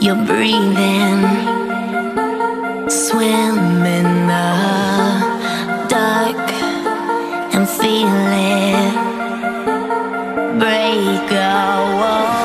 You're breathing, swimming in the dark and feeling. Break a wall.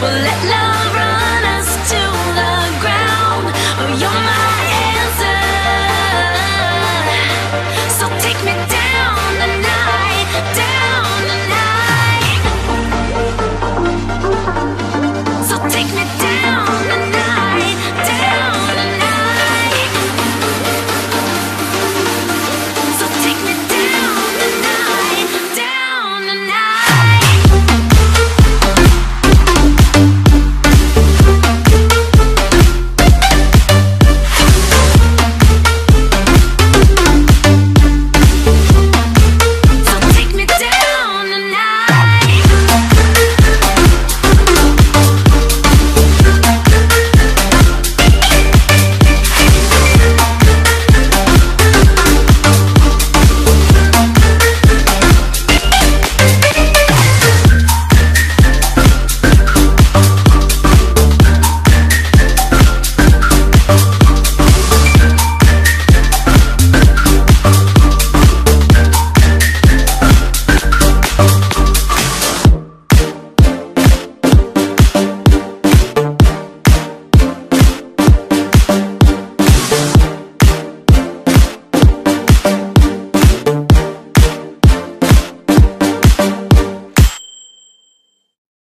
Well, let, let